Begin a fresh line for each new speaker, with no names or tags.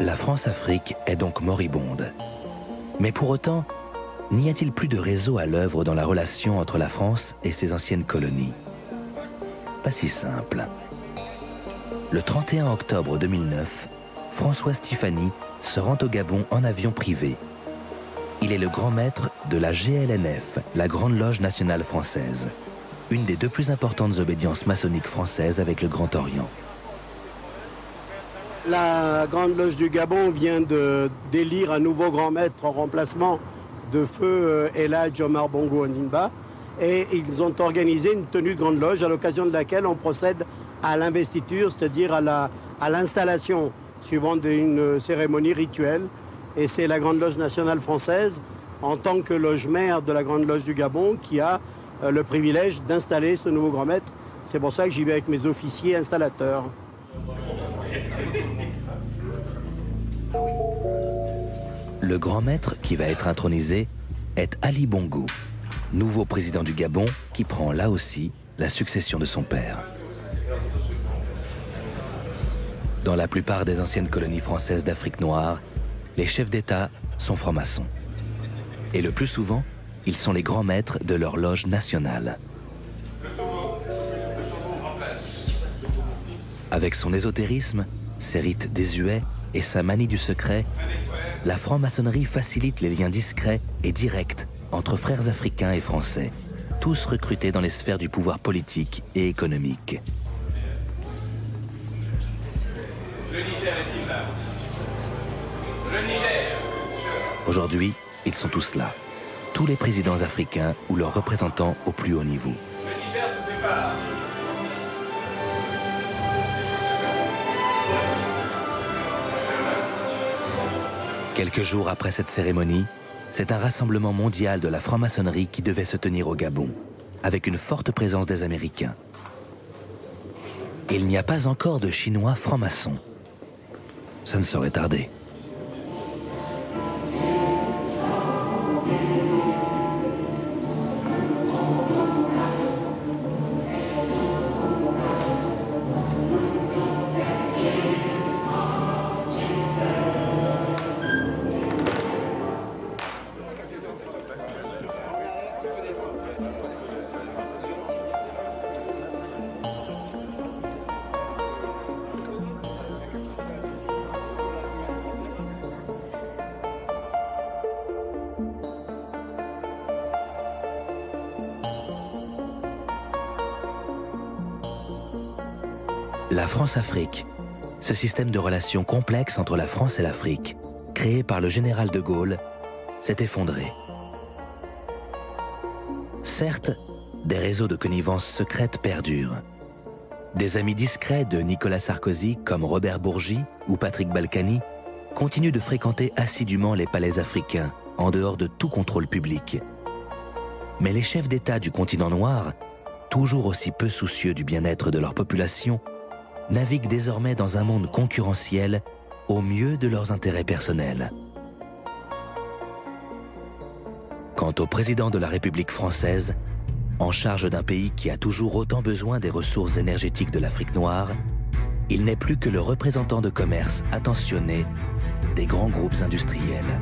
La France-Afrique est donc moribonde. Mais pour autant, n'y a-t-il plus de réseau à l'œuvre dans la relation entre la France et ses anciennes colonies? Pas si simple. Le 31 octobre 2009, François Stéphanie se rend au Gabon en avion privé. Il est le grand maître de la GLNF, la Grande Loge nationale française, une des deux plus importantes obédiences maçonniques françaises avec le Grand Orient.
La Grande Loge du Gabon vient d'élire un nouveau grand maître en remplacement de feu euh, Eladj Omar Bongo Onimba. Et ils ont organisé une tenue de Grande Loge à l'occasion de laquelle on procède à l'investiture, c'est-à-dire à l'installation suivant une cérémonie rituelle. Et c'est la Grande Loge nationale française, en tant que loge mère de la Grande Loge du Gabon, qui a euh, le privilège d'installer ce nouveau grand maître. C'est pour ça que j'y vais avec mes officiers installateurs.
Le grand maître qui va être intronisé est Ali Bongo, nouveau président du Gabon qui prend là aussi la succession de son père. Dans la plupart des anciennes colonies françaises d'Afrique noire, les chefs d'État sont francs-maçons. Et le plus souvent, ils sont les grands maîtres de leur loge nationale. Avec son ésotérisme, ses rites désuets et sa manie du secret, la franc-maçonnerie facilite les liens discrets et directs entre frères africains et français, tous recrutés dans les sphères du pouvoir politique et économique. Aujourd'hui, ils sont tous là, tous les présidents africains ou leurs représentants au plus haut niveau. Quelques jours après cette cérémonie, c'est un rassemblement mondial de la franc-maçonnerie qui devait se tenir au Gabon, avec une forte présence des Américains. Il n'y a pas encore de Chinois francs-maçons. Ça ne saurait tarder. La France-Afrique, ce système de relations complexes entre la France et l'Afrique, créé par le général de Gaulle, s'est effondré. Certes, des réseaux de connivence secrète perdurent. Des amis discrets de Nicolas Sarkozy, comme Robert Bourgi ou Patrick Balkany, continuent de fréquenter assidûment les palais africains, en dehors de tout contrôle public. Mais les chefs d'État du continent noir, toujours aussi peu soucieux du bien-être de leur population, naviguent désormais dans un monde concurrentiel au mieux de leurs intérêts personnels. Quant au président de la République française, en charge d'un pays qui a toujours autant besoin des ressources énergétiques de l'Afrique noire, il n'est plus que le représentant de commerce attentionné des grands groupes industriels.